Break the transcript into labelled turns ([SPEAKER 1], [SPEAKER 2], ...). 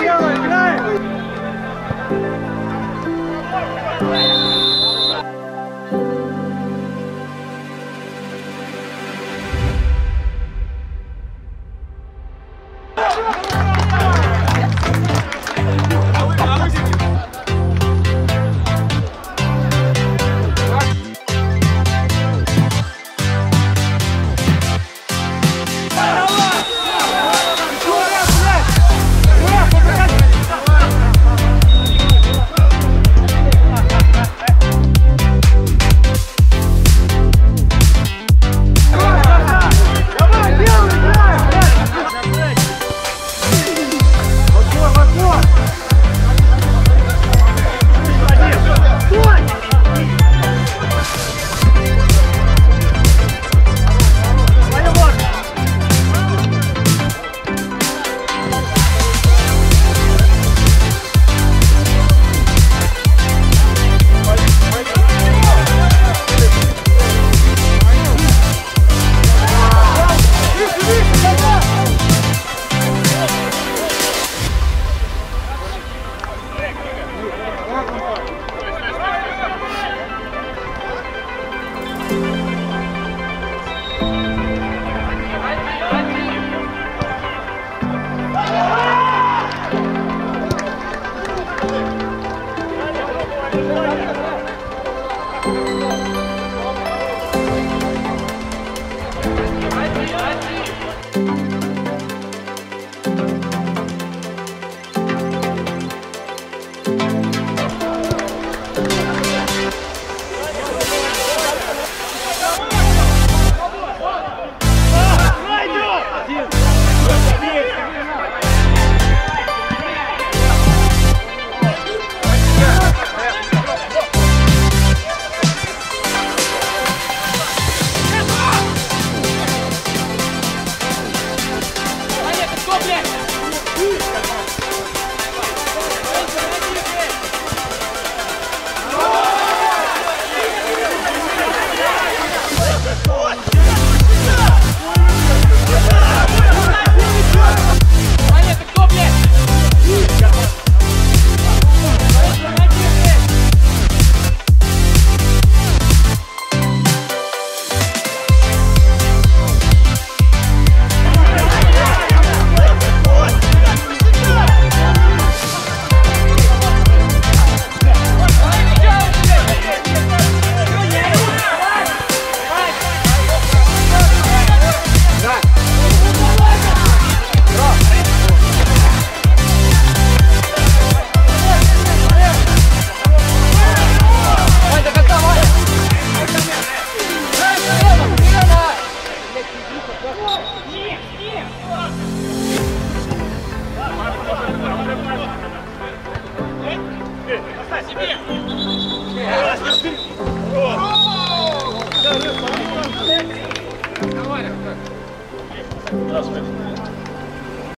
[SPEAKER 1] Hallelujah.
[SPEAKER 2] с п